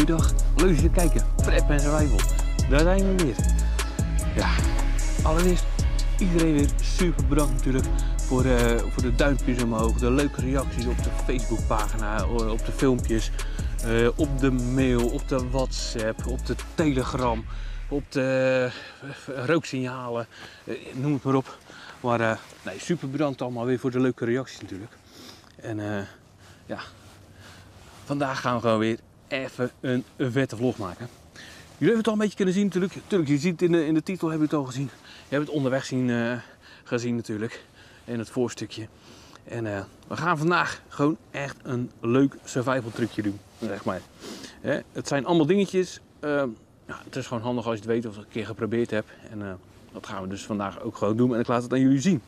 Zo, hele goede dag. Leuk dat je kijken. Fred en Survival. Daar zijn we weer. Ja, allereerst iedereen weer super bedankt natuurlijk voor, eh, voor de duimpjes omhoog, de leuke reacties op de Facebookpagina, eh, op de filmpjes, eh, op de mail, op de WhatsApp, op de Telegram, op de rooksignalen, noem het maar op. Maar super bedankt allemaal weer voor de leuke reacties natuurlijk. En ja, vandaag gaan we gewoon weer even een, vette vlog maken. Jullie hebben het al een beetje kunnen zien natuurlijk. Natuurlijk, je ziet in de, in de titel hebben je het al gezien. Je hebt het onderweg zien, eh, gezien natuurlijk. In het voorstukje. En eh, we gaan vandaag gewoon echt een leuk survival trucje doen. Zeg maar. Hè, het zijn allemaal dingetjes. eh, ja, het is gewoon handig als je het weet of het een keer geprobeerd hebt. En eh, dat gaan we dus vandaag ook gewoon doen. En ik laat het aan jullie zien.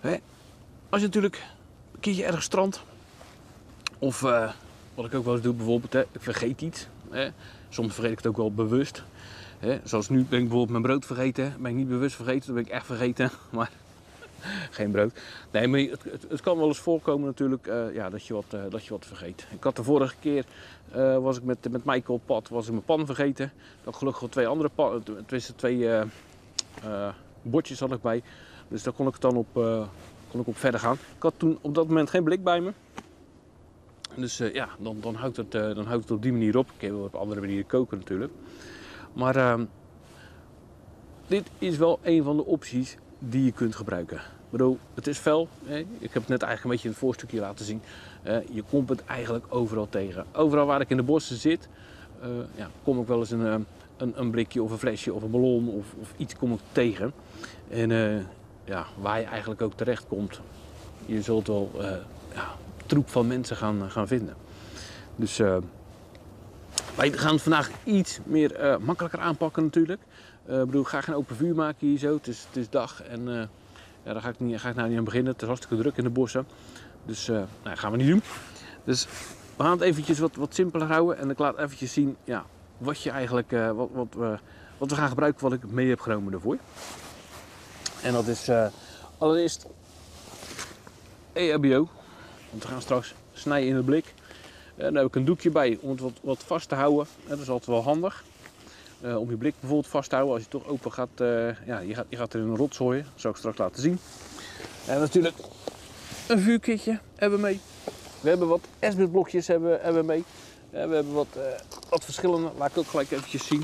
Hè, als je natuurlijk een keertje ergens strandt. Of wat ik ook wel eens doe bijvoorbeeld. Hè, ik vergeet iets. Hè. Soms vergeet ik het ook wel bewust. Hè. Zoals nu ben ik bijvoorbeeld mijn brood vergeten. Ben ik niet bewust vergeten, dan ben ik echt vergeten. Maar geen brood. Nee, maar het, het, kan wel eens voorkomen natuurlijk eh, ja, dat, je wat, eh, dat je wat vergeet. Ik had de vorige keer, eh, was ik met, met Michael op pad, was ik mijn pan vergeten. Dat gelukkig wel twee andere pan, tenminste twee bordjes had ik bij. Dus daar kon ik dan op, kon ik op verder gaan. Ik had toen op dat moment geen blik bij me. Dus eh, ja, dan, dan, houdt het, eh, dan houdt het op die manier op. Ik heb wel op andere manieren koken natuurlijk. Maar ehm, dit is wel een van de opties die je kunt gebruiken. Ik bedoel, het is fel. Hè? Ik heb het net eigenlijk een beetje in het voorstukje laten zien. Eh, je komt het eigenlijk overal tegen. Overal waar ik in de bossen zit, ja, kom ik wel eens een, eh, een, een blikje of een flesje of een ballon of, of iets kom ik tegen. En ja, waar je eigenlijk ook terecht komt, je zult wel ja, troep van mensen gaan, gaan vinden. Dus eh, wij gaan het vandaag iets meer eh, makkelijker aanpakken natuurlijk. Eh, ik bedoel, ik ga geen open vuur maken hier zo. Het is, het is dag en eh, ja, daar ga ik, niet, ga ik nou niet aan beginnen. Het is hartstikke druk in de bossen. Dus eh nou, dat gaan we niet doen. Dus we gaan het eventjes wat, wat simpeler houden. En ik laat eventjes zien ja, wat, je eigenlijk, eh, wat, wat, we, wat we gaan gebruiken, wat ik mee heb genomen ervoor. En dat is eh, allereerst EHBO. Want we gaan straks snijden in het blik. En daar heb ik een doekje bij om het wat, wat vast te houden. Dat is altijd wel handig. Eh, om je blik bijvoorbeeld vast te houden als je toch open gaat. eh, ja, je gaat, je gaat er in een rotzooi. Dat zal ik straks laten zien. En natuurlijk een vuurkitje hebben we mee. We hebben wat esbitblokjes hebben, hebben mee. Eh, we hebben wat, eh, wat verschillende. Laat ik ook gelijk eventjes zien.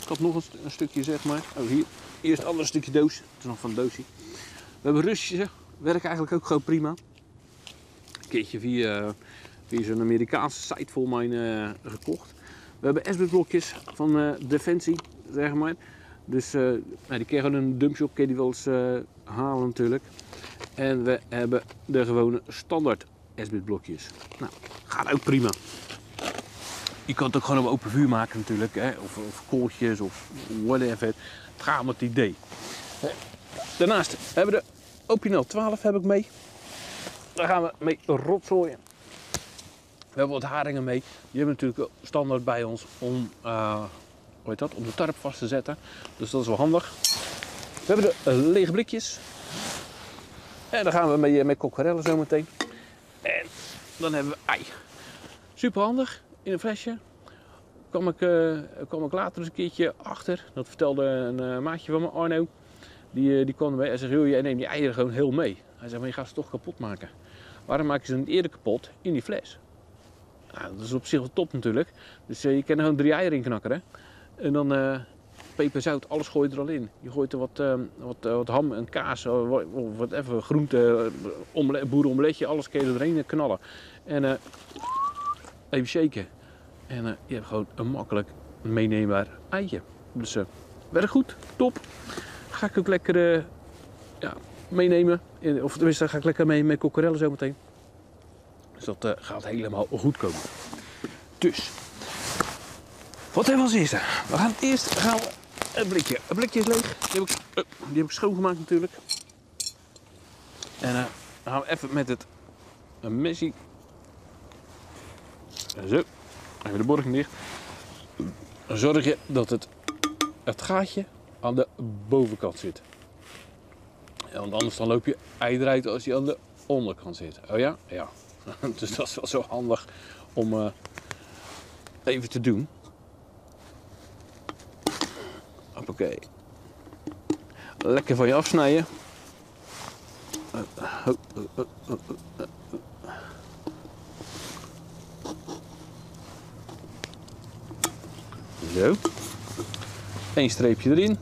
Ik had nog een, st- een stukje zeg maar. Oh hier. Is het andere stukje doos. Het is nog van een doosje. We hebben rustjes. Werken eigenlijk ook gewoon prima. Keertje via, via zo'n Amerikaanse site voor mij eh, gekocht. We hebben SB-blokjes van eh, Defensie, zeg maar. Dus nou, die kun je een dumpshop kun die wel eens halen natuurlijk. En we hebben de gewone standaard SB-blokjes. Nou, gaat ook prima. Je kan het ook gewoon op open vuur maken natuurlijk. Hè? Of, of kooltjes of whatever. Het gaat om het idee. Daarnaast hebben we de Opinel 12 heb ik mee. Daar gaan we mee rotzooien. We hebben wat haringen mee. Die hebben we natuurlijk standaard bij ons om, eh, hoe heet dat, om de tarp vast te zetten. Dus dat is wel handig. We hebben de eh, lege blikjes. En daar gaan we mee, met kokkerellen zo meteen. En dan hebben we ei. Super handig in een flesje. Kwam ik, eh, kwam ik later eens een keertje achter. Dat vertelde een eh, maatje van me, Arno. Die, eh, die kwam erbij en zei, joh, jij neemt die eieren gewoon heel mee. Hij zei, maar je gaat ze toch kapot maken. Waarom maak je ze niet eerder kapot in die fles? Nou, dat is op zich wel top natuurlijk. Dus eh, je kan er gewoon drie eieren in knakkeren. En dan eh peper, zout, alles gooi je er al in. Je gooit er wat, eh, wat, eh, wat ham en kaas, of wat- even groente, omle- boerenomeletje, alles kun je er doorheen knallen. En even shaken. En je hebt gewoon een makkelijk meeneembaar eitje. Dus werkt goed, top. Ga ik ook lekker ja, meenemen. Of tenminste, ga ik lekker mee met kokkerellen zo meteen. Dus dat eh, gaat helemaal goed komen. Dus, wat hebben we als eerste? We gaan eerst gaan het blikje. Het blikje is leeg. Die heb ik, eh, die heb ik schoongemaakt natuurlijk. En eh, dan gaan we even met het een. Zo, even de borging dicht. Zorg je dat het, het gaatje aan de bovenkant zit. Want anders dan loop je ei eruit als hij aan de onderkant zit. Oh ja? Ja. Dus dat is wel zo handig om, eh, even te doen. Hoppakee. Lekker van je afsnijden. Zo. Eén streepje erin.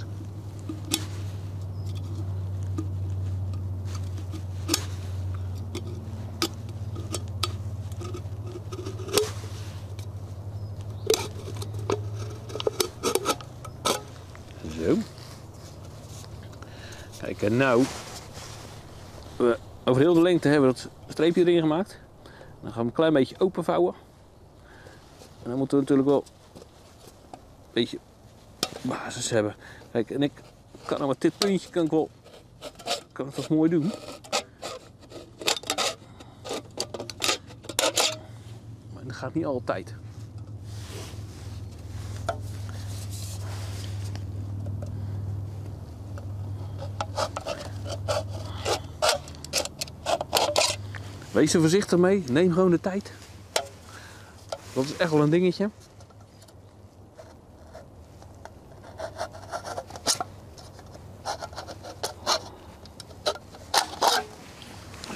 Zo. Kijk, nou, over heel de lengte hebben we dat streepje erin gemaakt. Dan gaan we een klein beetje openvouwen. En dan moeten we natuurlijk wel een beetje basis hebben. Kijk, en ik kan nou met dit puntje kan ik wel, kan dat mooi doen. Maar dat gaat niet altijd. Wees er voorzichtig mee. Neem gewoon de tijd. Dat is echt wel een dingetje.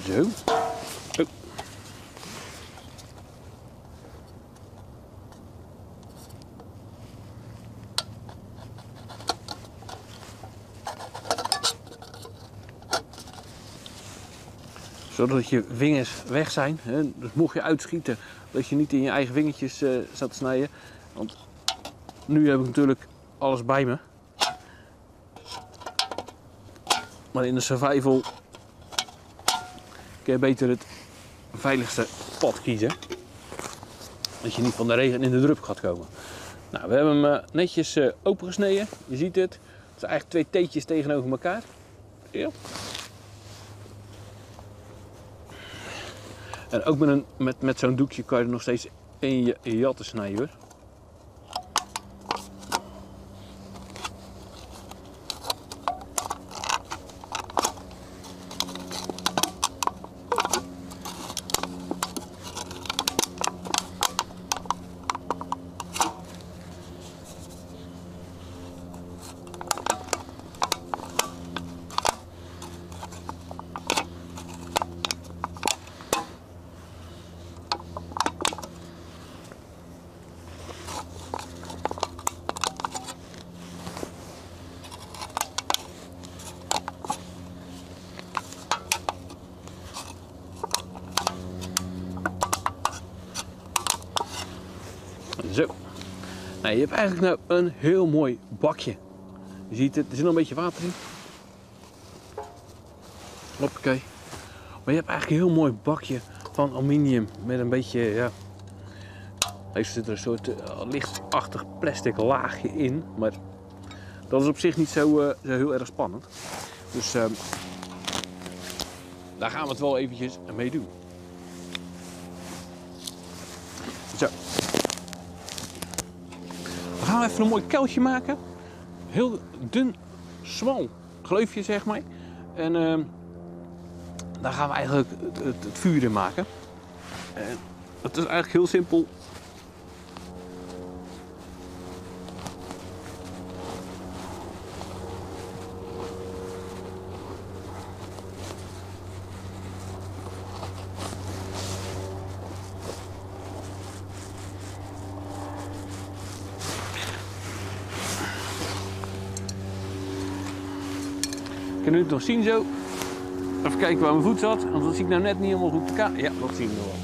Zo. Oh. Zodat je vingers weg zijn. Hè? Dus mocht je uitschieten, dat je niet in je eigen vingertjes eh staat te snijden. Want nu heb ik natuurlijk alles bij me. Maar in de survival kun je beter het veiligste pad kiezen. Dat je niet van de regen in de drup gaat komen. Nou, we hebben hem eh, netjes eh, opengesneden. Je ziet het. Het zijn eigenlijk twee teetjes tegenover elkaar. Ja. En ook met, een, met, met zo'n doekje kan je er nog steeds in je, jatten snijden. Zo. Nou, je hebt eigenlijk nou een heel mooi bakje. Je ziet het, er zit nog een beetje water in. Hoppakee. Maar je hebt eigenlijk een heel mooi bakje van aluminium met een beetje, ja... Deze zit er een soort eh, lichtachtig plastic laagje in. Maar dat is op zich niet zo, eh, zo heel erg spannend. Dus ehm, daar gaan we het wel eventjes mee doen. We gaan even een mooi kuiltje maken. Heel dun, smal gleufje zeg maar. En ehm, daar gaan we eigenlijk het, het, het vuur in maken. En het is eigenlijk heel simpel. Kunnen jullie het nog zien zo? Even kijken waar mijn voet zat, want dat zie ik nou net niet helemaal goed Ja, dat zien we wel.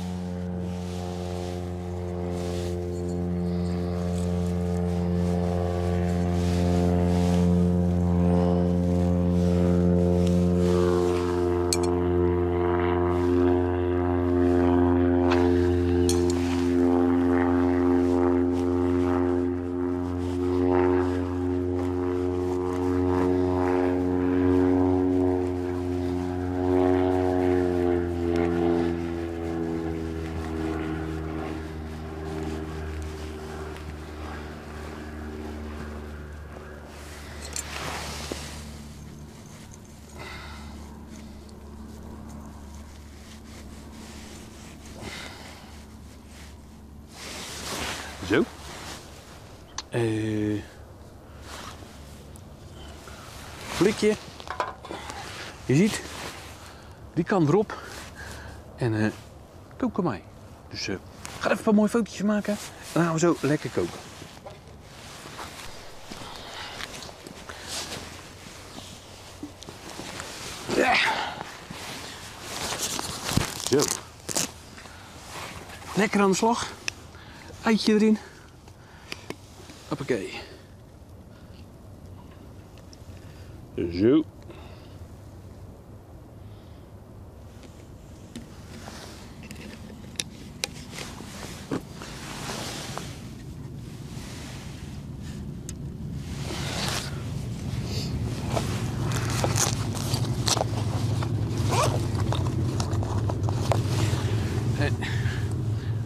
Eh blikje. Je ziet, die kan erop. En eh koken mij. Dus eh ga even een paar mooie fotootjes maken. En dan gaan we zo lekker koken. Ja. Zo. Lekker aan de slag. Eitje erin. Hoppakee. Zo.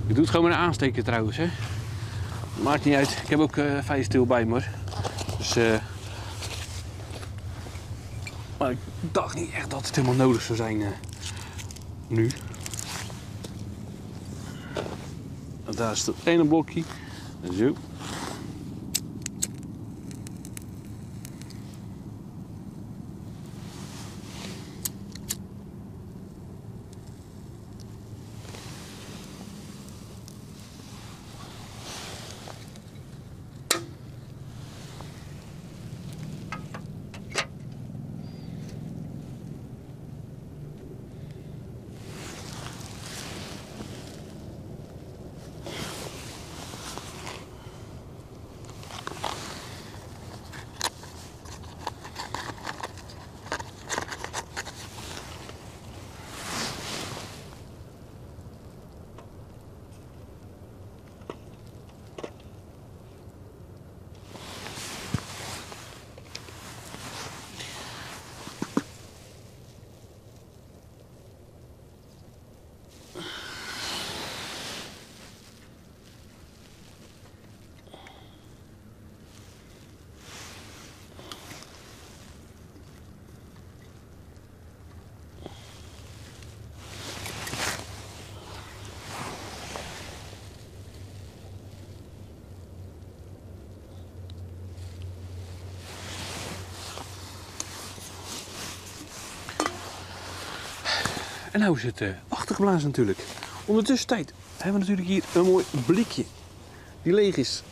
Ik doe het gewoon met een aansteker trouwens, hè. Maakt niet uit. Ik heb ook eh vijf stil bij me. hoor. Dus eh maar ik dacht niet echt dat het helemaal nodig zou zijn eh, nu. Daar is het ene blokje. Zo. En nou is het eh achtergeblazen natuurlijk. Ondertussen tijd hebben we natuurlijk hier een mooi blikje die leeg is.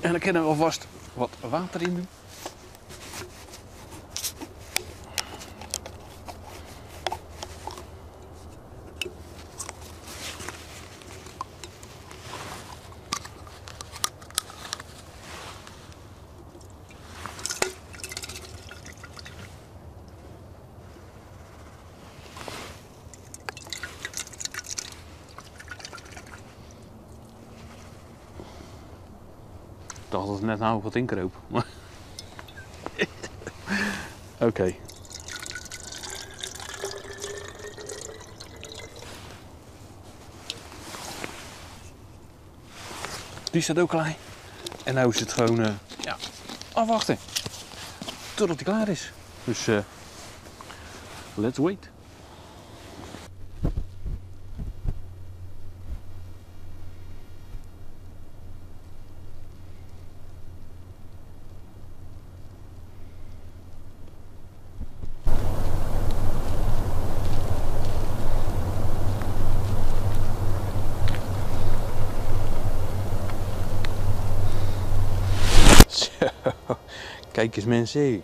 En dan kunnen we alvast wat water in doen. Nou wat inkroop. Oké. Die staat ook klaar. En nu is het gewoon eh, ja, afwachten. Totdat hij klaar is. Dus eh let's wait. Kijk eens mensen.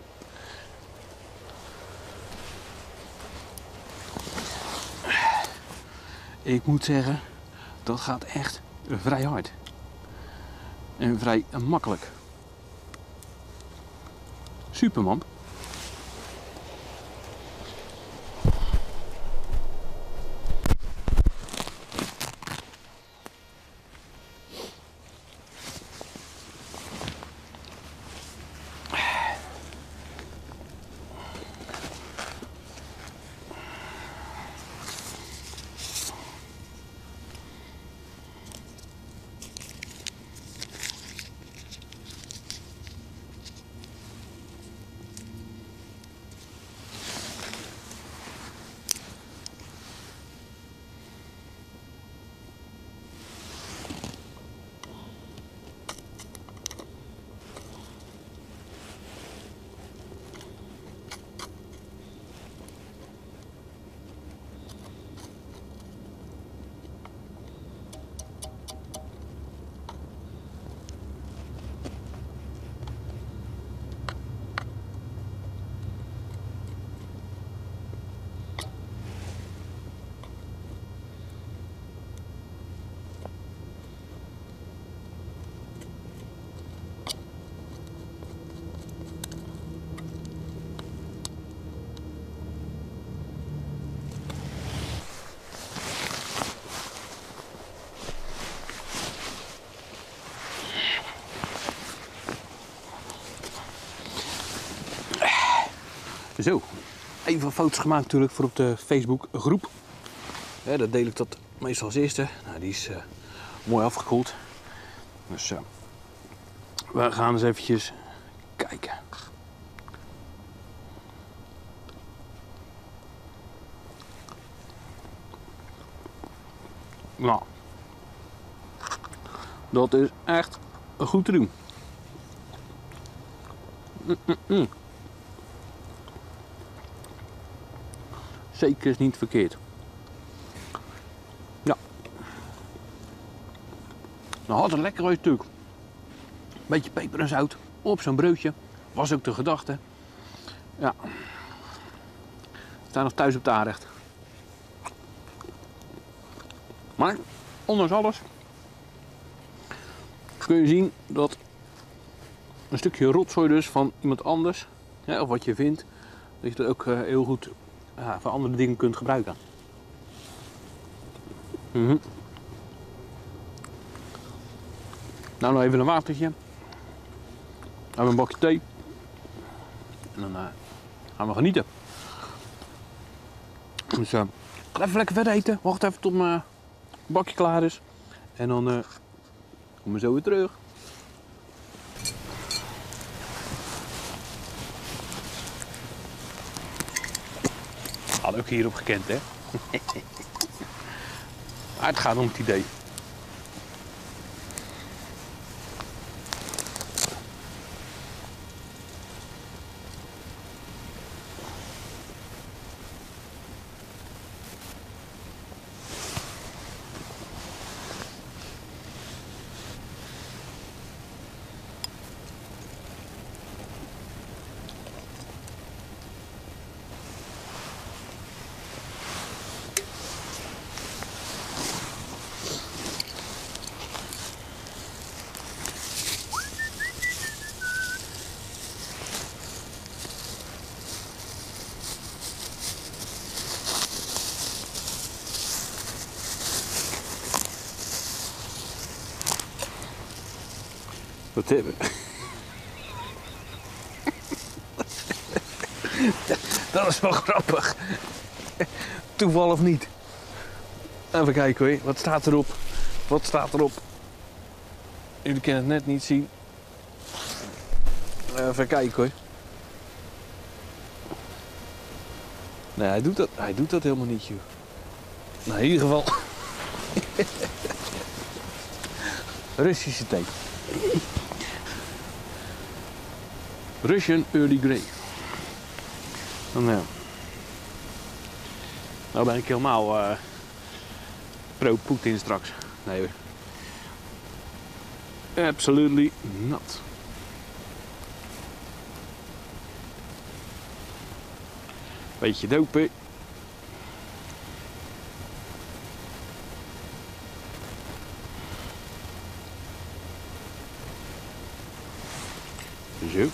Ik moet zeggen, dat gaat echt vrij hard. En vrij makkelijk. Superman. Even foto's gemaakt natuurlijk voor op de Facebook groep. Ja, dat deel ik dat meestal als eerste. Nou, die is eh, mooi afgekoeld. Dus uh, we gaan eens eventjes kijken. Nou, dat is echt goed te doen. Mm, mm, Zeker is niet verkeerd. Ja. Nou had het lekker ooit natuurlijk. Beetje peper en zout op zo'n broodje. Was ook de gedachte. Ja. We staan nog thuis op de aanrecht. Maar, ondanks alles, kun je zien dat een stukje rotzooi dus van iemand anders, of wat je vindt, dat je dat ook uh, heel goed ja, voor andere dingen kunt gebruiken. -hmm. Nou, nog even een watertje. Dan een bakje thee. En dan uh, gaan we genieten. Dus uh, ga even lekker verder eten. Wacht even tot mijn bakje klaar is. En dan uh, kom we zo weer terug. Ook hierop gekend, hè? maar het gaat om het idee. Dat is wel grappig. Toeval of niet? Even kijken hoor. Wat staat erop? Wat staat erop? Jullie kunnen het net niet zien. Even kijken hoor. Nee, hij doet dat, hij doet dat helemaal niet, joh. Nou, in ieder geval. Russische thee. Russian Early Grey. Dan, ja. Nou ben ik helemaal uh, pro-Poetin straks. Nee. Absolutely not. Beetje dopen. Zo.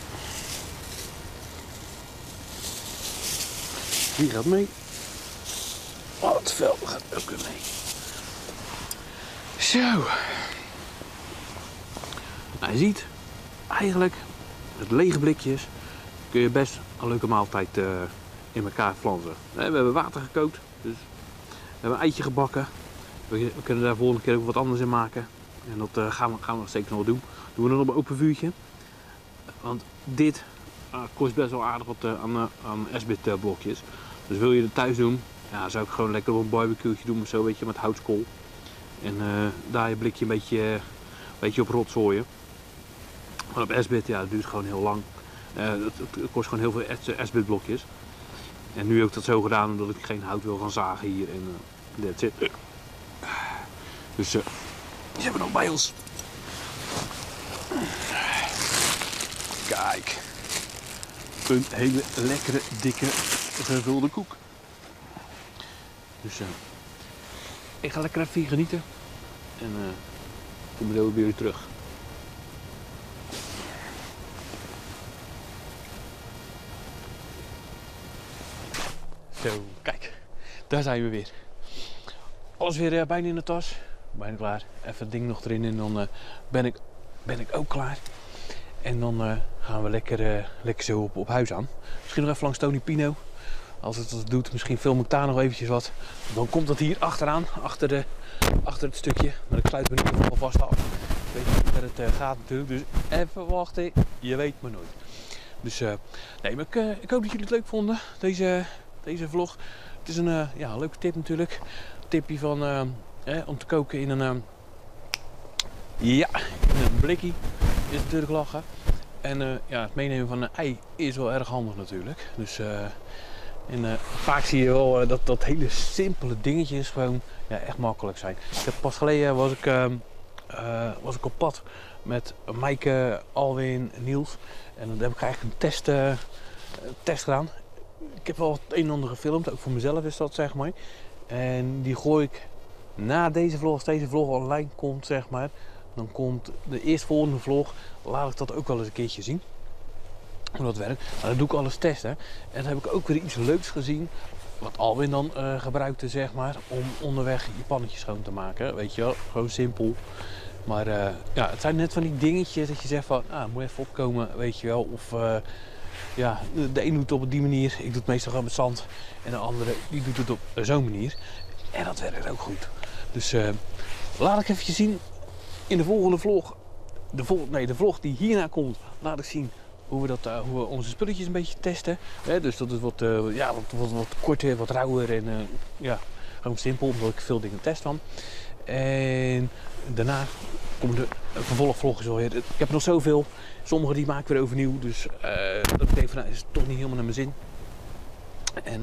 Die gaat mee. Oh, het vel gaat ook weer mee. Zo. Je ziet, eigenlijk, het lege blikjes kun je best een leuke maaltijd uh, in elkaar flansen. We hebben water gekookt, dus we hebben een eitje gebakken. We, kunnen daar volgende keer ook wat anders in maken. En dat uh, gaan, we, gaan we nog zeker nog doen. Doen we dan op een open vuurtje. Want dit kost best wel aardig wat aan, aan blokjes. Dus wil je het thuis doen, ja, zou ik gewoon lekker op een barbecue doen of zo, weet je, met houtskool. En daar je blikje een beetje, een beetje op rotzooien. Maar op S-bit, ja, dat duurt gewoon heel lang. Het, het, kost gewoon heel veel S-bit blokjes. En nu heb ik dat zo gedaan omdat ik geen hout wil gaan zagen hier. En that's it. Dus die hebben we nog bij ons. Kijk. Een hele lekkere, dikke, gevulde koek. Dus uh, ik ga lekker even genieten. En uh, kom zo weer terug. Zo, kijk. Daar zijn we weer. Alles weer uh, bijna in de tas. Bijna klaar. Even het ding nog erin en dan ben, ik, ben ik ook klaar. En dan eh, gaan we lekker, eh, lekker zo op, op huis aan. Misschien nog even langs Tony Pino. Als het dat doet, misschien film ik daar nog eventjes wat. Dan komt dat hier achteraan, achter, de, achter het stukje. Maar ik sluit me in ieder vast af. Ik weet niet hoe het eh, gaat natuurlijk. Dus even wachten, je weet maar nooit. Dus eh, nee, maar ik, eh, ik hoop dat jullie het leuk vonden, deze, deze vlog. Het is een ja, leuke tip natuurlijk. Tipje van, eh, om te koken in een, eh, ja, in een blikkie is natuurlijk lachen. En ja, het meenemen van een ei is wel erg handig natuurlijk. Dus en, eh, vaak zie je wel eh, dat, dat hele simpele dingetjes gewoon ja, echt makkelijk zijn. Ik heb pas geleden was ik, ehm, eh, was ik op pad met Maaike, Alwin, Niels. En dan heb ik eigenlijk een test, test gedaan. Ik heb wel het een en ander gefilmd, ook voor mezelf is dat zeg maar. En die gooi ik na deze vlog, als deze vlog online komt zeg maar. Dan komt de eerstvolgende vlog, laat ik dat ook wel eens een keertje zien. Hoe dat werkt. Maar dan doe ik alles testen. En dan heb ik ook weer iets leuks gezien. Wat Alwin dan eh, gebruikte, zeg maar. Om onderweg je pannetjes schoon te maken. Weet je wel, gewoon simpel. Maar eh, ja, het zijn net van die dingetjes dat je zegt van, ah, moet even opkomen, weet je wel. Of eh, ja, de, een doet het op die manier. Ik doe het meestal gewoon met zand. En de andere, die doet het op zo'n manier. En dat werkt ook goed. Dus laat ik even zien in de volgende vlog. De, nee, de vlog die hierna komt, laat ik zien hoe we, dat, eh, hoe we onze spulletjes een beetje testen. Hè, dus dat is wat, eh, ja, wat, wat, korter, wat rauwer en eh, ja, gewoon simpel, omdat ik veel dingen test van. En daarna komen de vervolgvlogjes alweer. Ik heb nog zoveel. Sommige die maak ik weer overnieuw. Dus eh, dat ik denk van, nou, is het toch niet helemaal naar mijn zin. En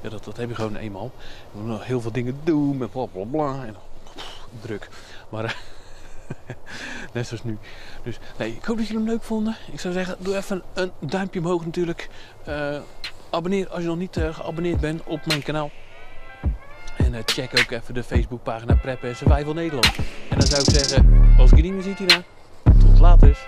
ja, dat, dat heb je gewoon eenmaal. Je moet nog heel veel dingen doen en bla bla bla. En, druk. Maar net zoals nu. Dus nee, ik hoop dat jullie hem leuk vonden. Ik zou zeggen, doe even een duimpje omhoog natuurlijk. Eh, abonneer als je nog niet eh, geabonneerd bent op mijn kanaal. En eh, check ook even de Facebookpagina Prep en Survival Nederland. En dan zou ik zeggen, als meer ziet hierna, tot later.